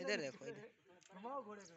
इधर देखो इधर। घुमाओ घोड़े को